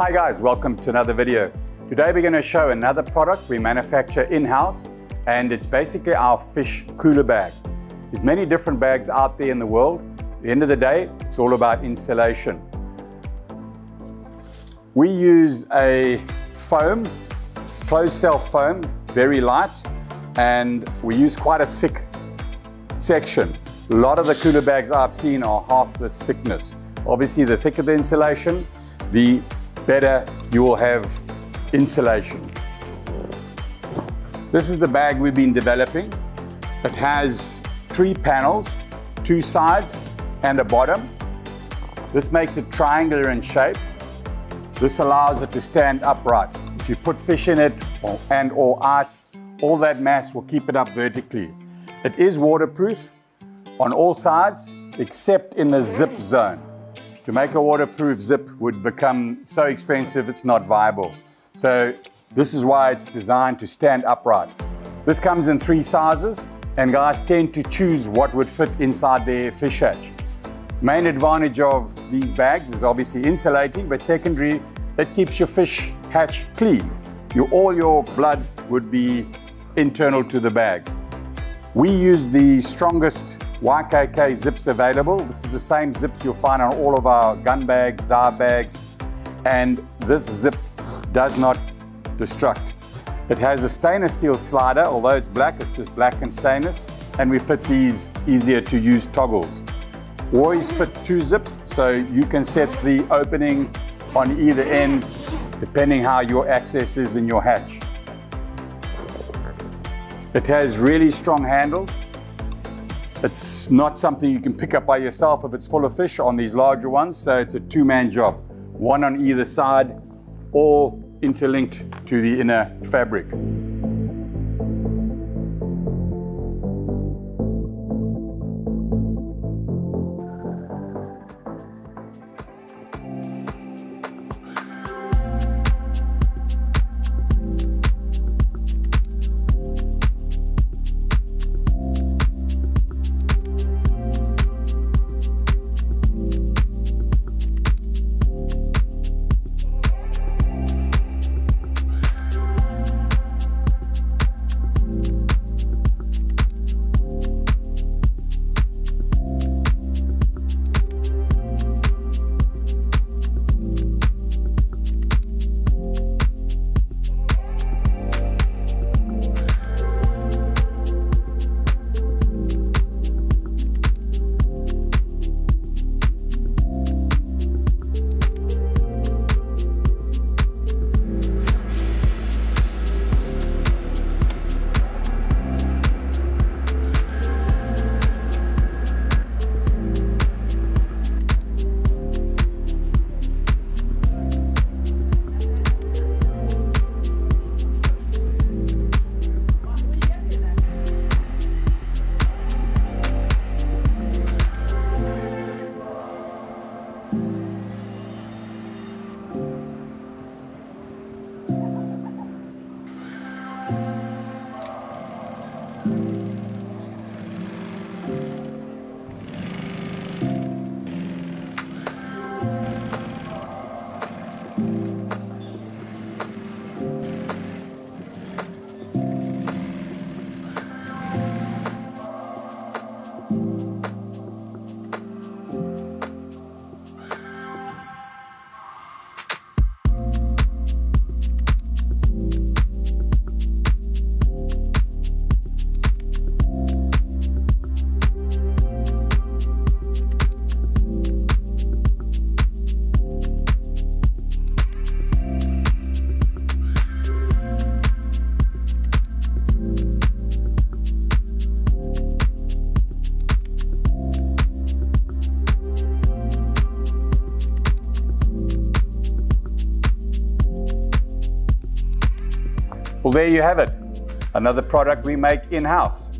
Hi guys, welcome to another video. Today we're going to show another product we manufacture in-house and it's basically our fish cooler bag. There's many different bags out there in the world. At the end of the day, it's all about insulation. We use a foam, closed cell foam, very light, and we use quite a thick section. A lot of the cooler bags I've seen are half this thickness. Obviously, the thicker the insulation, the better you will have insulation. This is the bag we've been developing. It has three panels, two sides and a bottom. This makes it triangular in shape. This allows it to stand upright. If you put fish in it and or ice, all that mass will keep it up vertically. It is waterproof on all sides except in the zip zone. To make a waterproof zip would become so expensive it's not viable. So this is why it's designed to stand upright. This comes in three sizes and guys tend to choose what would fit inside their fish hatch. Main advantage of these bags is obviously insulating, but secondary, it keeps your fish hatch clean. Your, all your blood would be internal to the bag. We use the strongest YKK zips available. This is the same zips you'll find on all of our gun bags, dive bags, and this zip does not destruct. It has a stainless steel slider, although it's black, it's just black and stainless, and we fit these easier to use toggles. Always fit two zips, so you can set the opening on either end, depending how your access is in your hatch. It has really strong handles, it's not something you can pick up by yourself if it's full of fish on these larger ones, so it's a two-man job, one on either side, all interlinked to the inner fabric. Well, there you have it. Another product we make in-house.